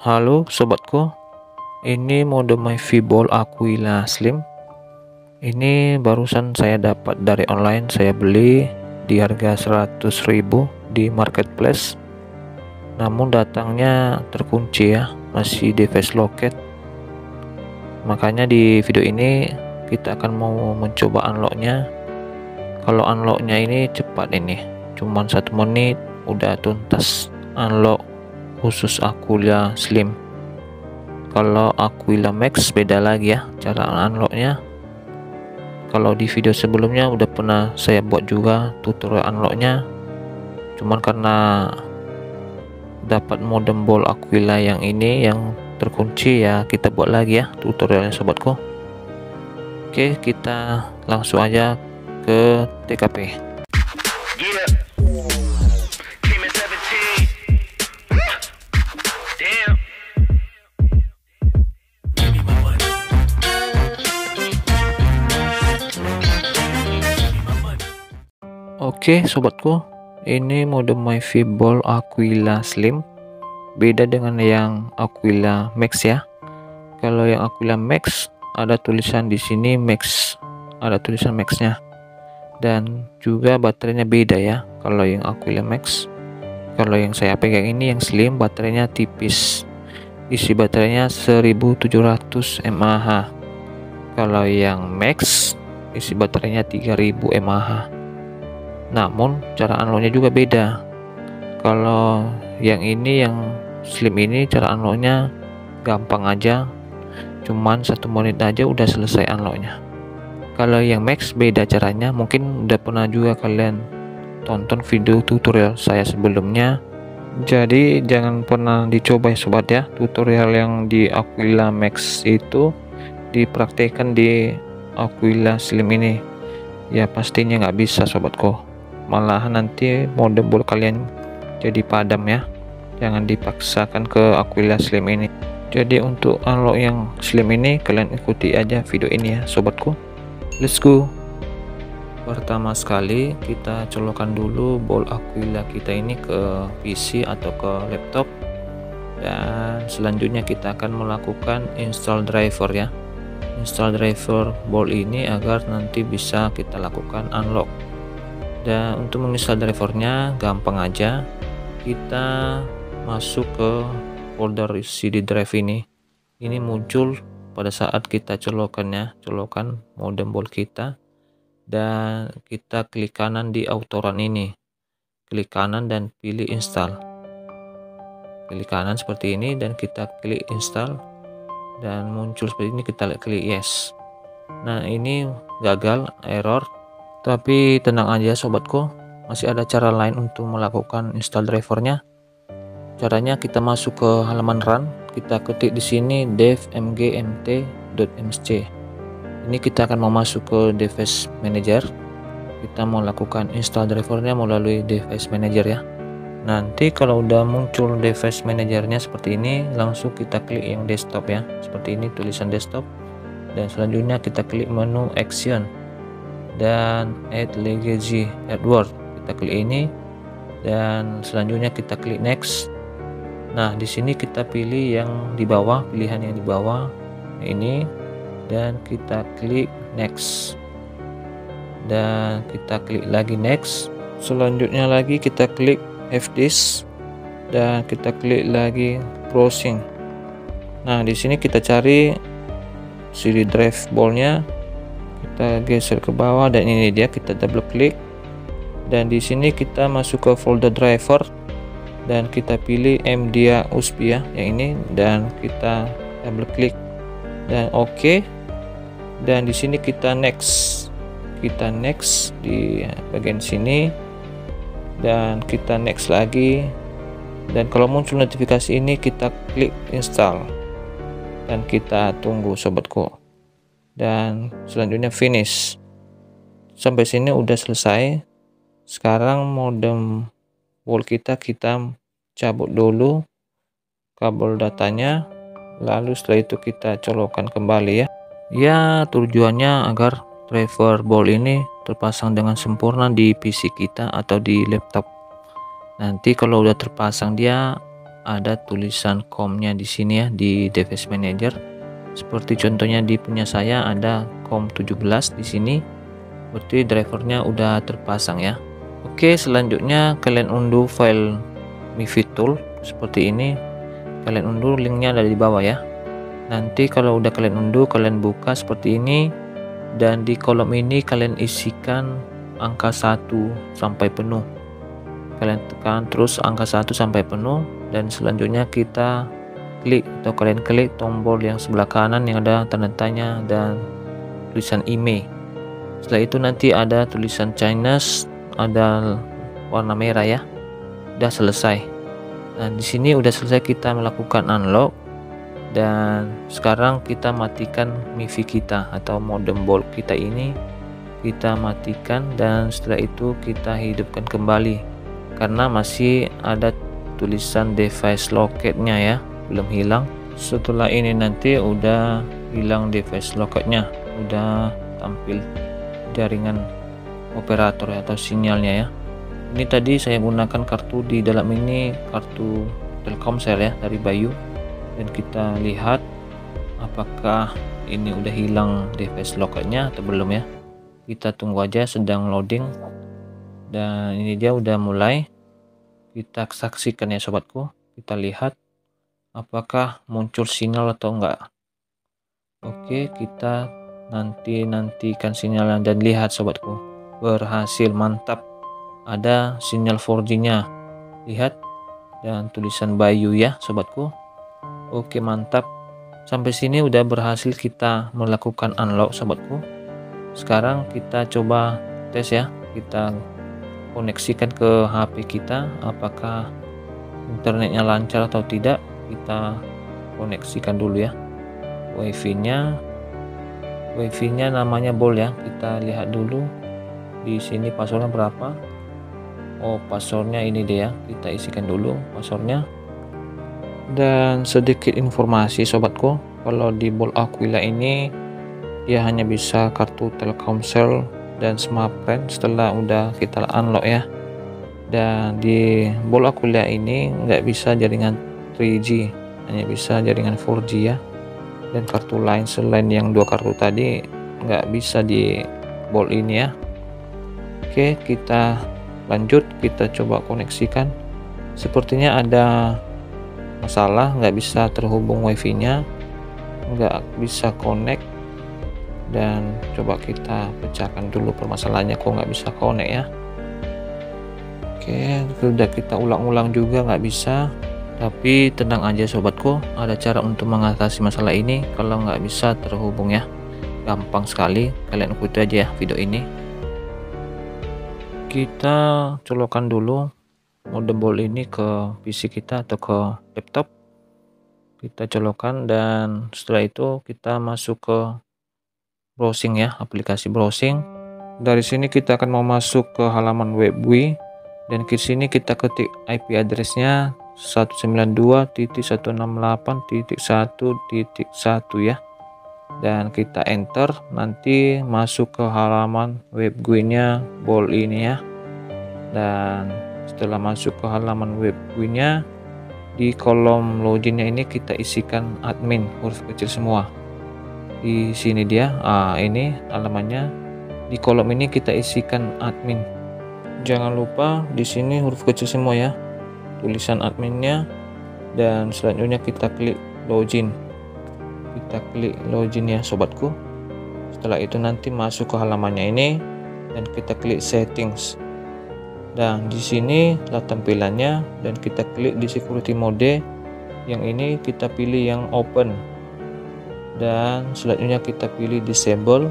Halo sobatku, ini mode MyFi Ball Aquila Slim. Ini barusan saya dapat dari online, saya beli di harga 100.000 di marketplace. Namun datangnya terkunci ya, masih device locket. Makanya di video ini kita akan mau mencoba unlocknya. Kalau unlocknya ini cepat ini, cuman satu menit udah tuntas unlock khusus Aquila Slim. Kalau Aquila Max beda lagi ya cara unlocknya. Kalau di video sebelumnya udah pernah saya buat juga tutorial unlocknya. Cuman karena dapat modem ball Aquila yang ini yang terkunci ya kita buat lagi ya tutorialnya sobatku. Oke kita langsung aja ke TKP Oke sobatku ini mode MyFi Ball Aquila Slim. Beda dengan yang Aquila Max ya. Kalau yang Aquila Max ada tulisan di sini Max ada tulisan Maxnya. Dan juga baterainya beda ya kalau yang Aquila Max. Kalau yang saya pegang ini yang slim baterainya tipis. Isi baterainya 1700 mAh kalau yang Max isi baterainya 3000 mAh namun cara unlocknya juga beda. Kalau yang ini yang slim ini cara unlocknya gampang aja. Cuman satu menit aja udah selesai unlocknya. Kalau yang max beda caranya. Mungkin udah pernah juga kalian tonton video tutorial saya sebelumnya. Jadi jangan pernah dicoba ya sobat ya. Tutorial yang di Aquila Max itu dipraktekkan di Aquila Slim ini. Ya pastinya nggak bisa sobatku malahan nanti mode bol kalian jadi padam ya. Jangan dipaksakan ke Aquila Slim ini. Jadi untuk unlock yang slim ini kalian ikuti aja video ini ya sobatku. Let's go. Pertama sekali kita colokan dulu bol Aquila kita ini ke PC atau ke laptop. Dan selanjutnya kita akan melakukan install driver ya. Install driver ball ini agar nanti bisa kita lakukan unlock dan untuk menginstal drivernya gampang aja. Kita masuk ke folder CD drive ini. Ini muncul pada saat kita colokannya colokan modem board kita. Dan kita klik kanan di autoran ini. Klik kanan dan pilih install. Klik kanan seperti ini dan kita klik install. Dan muncul seperti ini kita klik yes. Nah ini gagal error tapi tenang aja sobatku, masih ada cara lain untuk melakukan install drivernya. Caranya kita masuk ke halaman run, kita ketik di sini devmgmt.msc. Ini kita akan mau ke device manager. Kita mau lakukan install drivernya melalui device manager ya. Nanti kalau udah muncul device manajernya seperti ini, langsung kita klik yang desktop ya. Seperti ini tulisan desktop. Dan selanjutnya kita klik menu action dan add legacy Edward kita klik ini dan selanjutnya kita klik next. Nah di sini kita pilih yang di bawah pilihan yang di bawah ini dan kita klik next. Dan kita klik lagi next. Selanjutnya lagi kita klik fdisk dan kita klik lagi browsing nah di sini kita cari CD drive ballnya kita geser ke bawah dan ini dia kita double klik dan di sini kita masuk ke folder driver dan kita pilih MDA USB ya yang ini dan kita double klik dan oke okay. dan di sini kita next. Kita next di bagian sini. Dan kita next lagi. Dan kalau muncul notifikasi ini kita klik install. Dan kita tunggu sobatku dan selanjutnya finish. Sampai sini udah selesai. Sekarang modem wall kita kita cabut dulu kabel datanya. Lalu setelah itu kita colokan kembali ya. Ya tujuannya agar driver ball ini terpasang dengan sempurna di PC kita atau di laptop. Nanti kalau udah terpasang dia ada tulisan com-nya di sini ya di device manager seperti contohnya di punya saya ada com 17 di sini. Berarti drivernya udah terpasang ya. Oke selanjutnya kalian unduh file MIFI tool seperti ini. Kalian unduh linknya ada di bawah ya. Nanti kalau udah kalian unduh kalian buka seperti ini. Dan di kolom ini kalian isikan angka 1 sampai penuh. Kalian tekan terus angka 1 sampai penuh. Dan selanjutnya kita klik atau kalian klik tombol yang sebelah kanan yang ada tanda tanya dan tulisan email. Setelah itu nanti ada tulisan Chinese ada warna merah ya. Udah selesai. Nah di sini udah selesai kita melakukan unlock. Dan sekarang kita matikan MIFI kita atau modem bolt kita ini. Kita matikan dan setelah itu kita hidupkan kembali. Karena masih ada tulisan device locketnya ya belum hilang. Setelah ini nanti udah hilang device locketnya. Udah tampil jaringan operator atau sinyalnya ya. Ini tadi saya gunakan kartu di dalam ini kartu Telkomsel ya dari Bayu. Dan kita lihat apakah ini udah hilang device locketnya atau belum ya. Kita tunggu aja sedang loading. Dan ini dia udah mulai. Kita saksikan ya sobatku. Kita lihat apakah muncul sinyal atau enggak? Oke kita nanti nantikan sinyal dan lihat sobatku. Berhasil mantap. Ada sinyal 4G nya lihat. Dan tulisan Bayu ya sobatku. Oke mantap. Sampai sini udah berhasil kita melakukan unlock sobatku. Sekarang kita coba tes ya. Kita koneksikan ke HP kita. Apakah internetnya lancar atau tidak kita koneksikan dulu ya. Wifi nya wifi nya namanya bol ya. Kita lihat dulu di sini passwordnya berapa. Oh passwordnya ini dia. Kita isikan dulu passwordnya. Dan sedikit informasi sobatku. Kalau di bol Aquila ini dia hanya bisa kartu Telkomsel dan Smartfren setelah udah kita unlock ya. Dan di bola kuliah ini nggak bisa jaringan 3G hanya bisa jaringan 4G ya. Dan kartu lain selain yang dua kartu tadi nggak bisa di bol ini ya. Oke kita lanjut. Kita coba koneksikan. Sepertinya ada masalah nggak bisa terhubung wifi nya nggak bisa connect. Dan coba kita pecahkan dulu permasalahannya kok nggak bisa connect ya. Oke sudah kita ulang-ulang juga nggak bisa tapi tenang aja sobatku. Ada cara untuk mengatasi masalah ini. Kalau nggak bisa terhubung ya. Gampang sekali. Kalian ikuti aja ya video ini. Kita colokan dulu modem bolt ini ke PC kita atau ke laptop. Kita colokan dan setelah itu kita masuk ke browsing ya aplikasi browsing. Dari sini kita akan mau masuk ke halaman web GUI dan ke sini kita ketik IP addressnya 192.168.1.1 ya. Dan kita enter nanti masuk ke halaman web GUI nya bol ini ya. Dan setelah masuk ke halaman web GUI nya di kolom loginnya ini kita isikan admin huruf kecil semua. Di sini dia ah ini alamannya. Di kolom ini kita isikan admin. Jangan lupa di sini huruf kecil semua ya tulisan adminnya. Dan selanjutnya kita klik login. Kita klik login ya sobatku. Setelah itu nanti masuk ke halamannya ini. Dan kita klik settings. Dan di sini tampilannya. Dan kita klik di security mode. Yang ini kita pilih yang open. Dan selanjutnya kita pilih disable.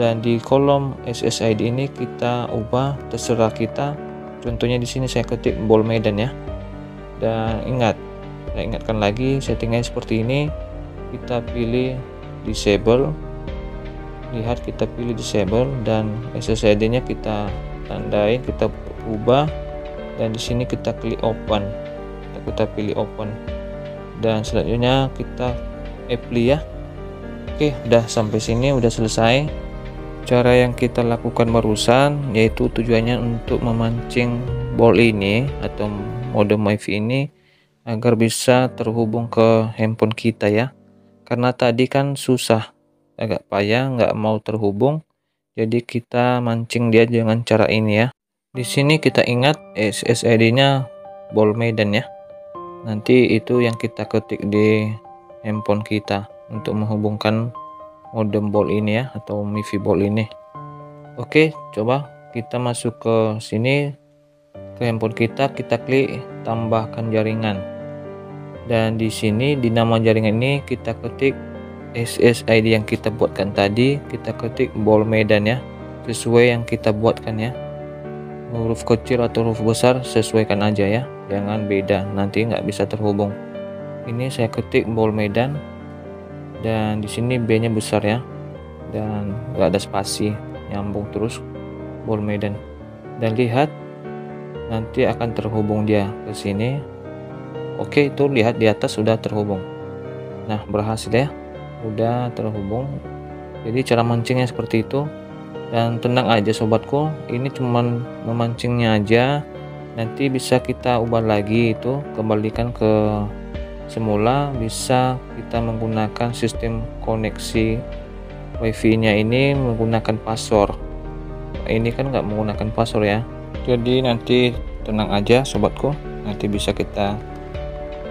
Dan di kolom SSID ini kita ubah terserah kita contohnya di sini saya ketik bol medan ya. Dan ingat saya ingatkan lagi settingnya seperti ini. Kita pilih disable. Lihat kita pilih disable dan SSID nya kita tandain kita ubah. Dan di sini kita klik open. Kita pilih open. Dan selanjutnya kita apply ya. Oke udah sampai sini udah selesai cara yang kita lakukan barusan yaitu tujuannya untuk memancing ball ini atau mode wifi ini agar bisa terhubung ke handphone kita ya. Karena tadi kan susah agak payah nggak mau terhubung. Jadi kita mancing dia dengan cara ini ya. Di sini kita ingat SSID nya ball medan ya. Nanti itu yang kita ketik di handphone kita untuk menghubungkan modem ball ini ya atau MIFI ball ini. Oke coba kita masuk ke sini. Ke handphone kita kita klik tambahkan jaringan. Dan di sini di nama jaringan ini kita ketik SSID yang kita buatkan tadi. Kita ketik ball medan ya sesuai yang kita buatkan ya. Huruf kecil atau huruf besar sesuaikan aja ya. Jangan beda nanti nggak bisa terhubung. Ini saya ketik ball medan dan di sini B nya besar ya. Dan nggak ada spasi nyambung terus ball medan dan lihat nanti akan terhubung dia ke sini. Oke itu lihat di atas sudah terhubung. Nah berhasil ya. Udah terhubung. Jadi cara mancingnya seperti itu. Dan tenang aja sobatku. Ini cuman memancingnya aja. Nanti bisa kita ubah lagi itu kembalikan ke semula bisa kita menggunakan sistem koneksi wifi nya ini menggunakan password. Ini kan nggak menggunakan password ya. Jadi nanti tenang aja sobatku. Nanti bisa kita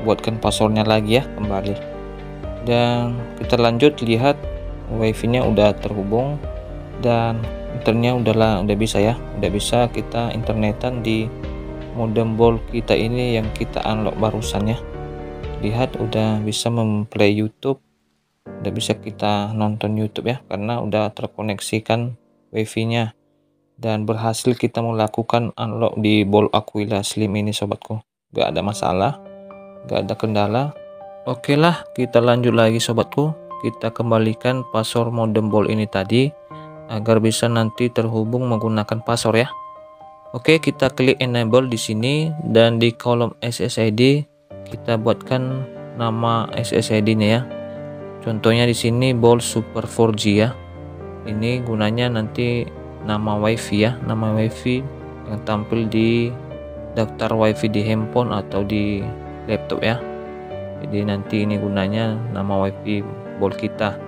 buatkan passwordnya lagi ya kembali. Dan kita lanjut lihat wifi nya udah terhubung dan internetnya udahlah udah bisa ya. Udah bisa kita internetan di modem ball kita ini yang kita unlock barusan ya lihat udah bisa memplay YouTube. Udah bisa kita nonton YouTube ya karena udah terkoneksikan wifi nya dan berhasil kita melakukan unlock di ball Aquila Slim ini sobatku. Gak ada masalah gak ada kendala. Oke lah kita lanjut lagi sobatku. Kita kembalikan password modem ball ini tadi agar bisa nanti terhubung menggunakan password ya. Oke, kita klik enable di sini dan di kolom SSID kita buatkan nama SSID-nya ya. Contohnya di sini Ball Super 4G ya. Ini gunanya nanti nama WiFi ya, nama WiFi yang tampil di daftar WiFi di handphone atau di laptop ya. Jadi nanti ini gunanya nama WiFi Ball kita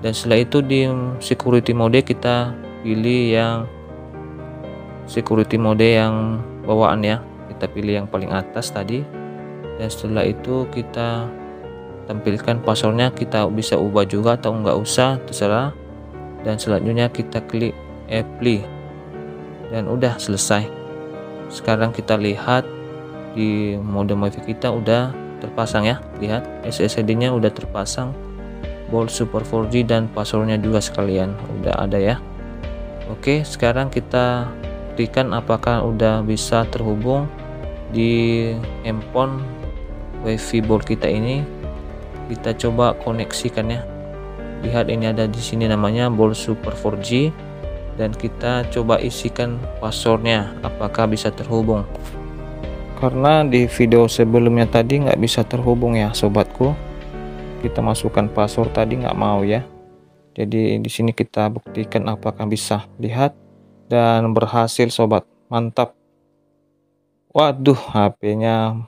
dan setelah itu di security mode kita pilih yang security mode yang bawaan ya kita pilih yang paling atas tadi dan setelah itu kita tampilkan passwordnya kita bisa ubah juga atau enggak usah terserah. Dan selanjutnya kita klik apply. Dan udah selesai. Sekarang kita lihat di mode wifi kita udah terpasang ya. Lihat SSD nya udah terpasang. Bolt Super 4G dan passwordnya juga sekalian. Udah ada ya. Oke sekarang kita buktikan apakah udah bisa terhubung di handphone wifi board kita ini kita coba koneksikan ya. Lihat ini ada di sini namanya Bolt Super 4G dan kita coba isikan passwordnya apakah bisa terhubung. Karena di video sebelumnya tadi nggak bisa terhubung ya sobatku. Kita masukkan password tadi nggak mau ya. Jadi di sini kita buktikan apakah bisa lihat dan berhasil sobat. Mantap. Waduh HP-nya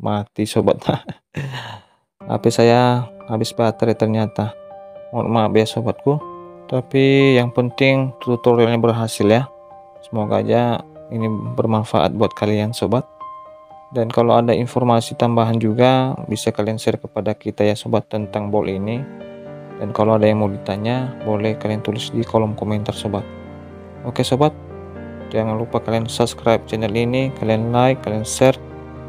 mati sobat. HP saya habis baterai ternyata. Mohon maaf ya sobatku. Tapi yang penting tutorialnya berhasil ya. Semoga aja ini bermanfaat buat kalian sobat. Dan kalau ada informasi tambahan juga bisa kalian share kepada kita ya sobat tentang ball ini. Dan kalau ada yang mau ditanya boleh kalian tulis di kolom komentar sobat. Oke sobat. Jangan lupa kalian subscribe channel ini kalian like kalian share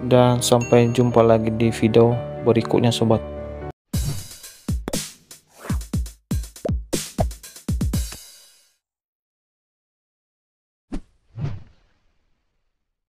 dan sampai jumpa lagi di video berikutnya sobat